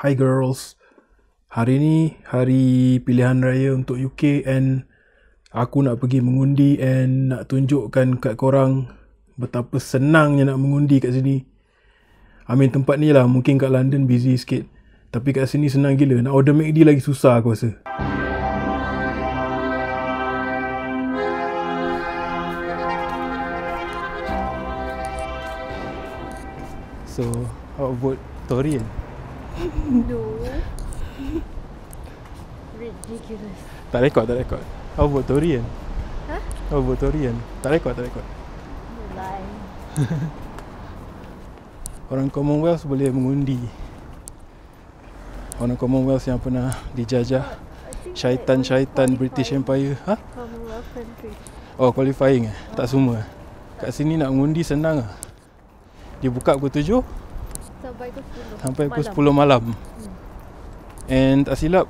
Hi girls. Hari ni hari pilihan raya untuk UK and aku nak pergi mengundi and nak tunjukkan kat korang betapa senangnya nak mengundi kat sini. I mean tempat ni lah mungkin kat London busy sikit. Tapi kat sini senang gila. Nak order McD lagi susah aku rasa. So, how about Tory kan? No. Ridiculous. Tak rekod, tak rekod. Tory kan? Hah? How about Tory kan? Tak rekod, tak rekod. Orang Commonwealth boleh mengundi. Orang Commonwealth yang pernah dijajah think syaitan-syaitan British Empire. Ha? Oh, qualifying eh? Tak semua. Kat sini nak mengundi senang ah. Dia buka pukul 7 Sampai ke 10. sampai pukul Malam. 10 malam. And tak silap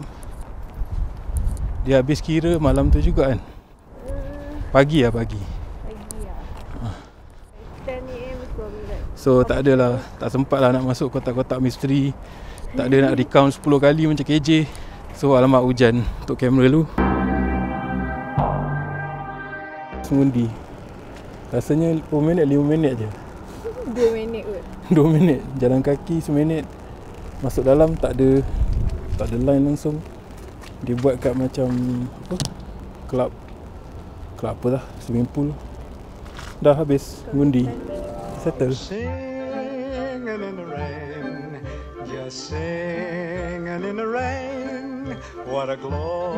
dia habis kira malam tu juga kan. Uh, Pagi lah pagi. pagi lah. 10 a.m. is probably like So tak adalah Tak sempat lah nak masuk kotak-kotak misteri Tak ada nak recount 10 kali macam KJ So alamak hujan Untuk kamera lu Semundi Rasanya 10 minit 5 minit je 2 minit kot. 2 minit. Jalan kaki seminit. Masuk dalam tak ada Tak ada line langsung. Dia buat kat macam Apa? Club Club apa lah Swimming pool. Dah habis. Ngundi Settle. Singing in the rain, just singing in the rain. What a glory.